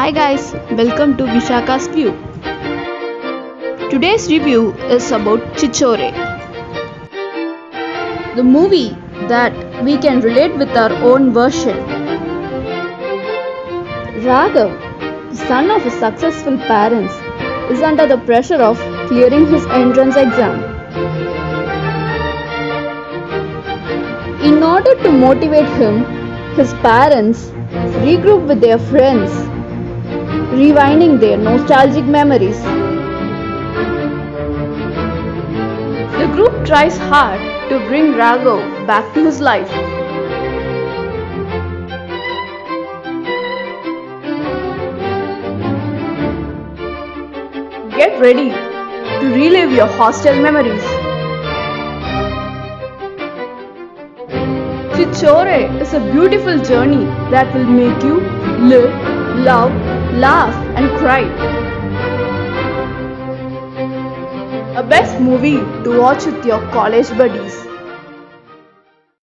Hi guys, welcome to Visaka's View. Today's review is about Chichore. The movie that we can relate with our own version. Raghav, the son of a successful parents, is under the pressure of clearing his entrance exam. In order to motivate him, his parents regroup with their friends, rewinding their nostalgic memories. The group tries hard to bring Raghav back to his life. Get ready to relive your hostel memories. Chichore is a beautiful journey that will make you live, love, laugh, and cry. A best movie to watch with your college buddies.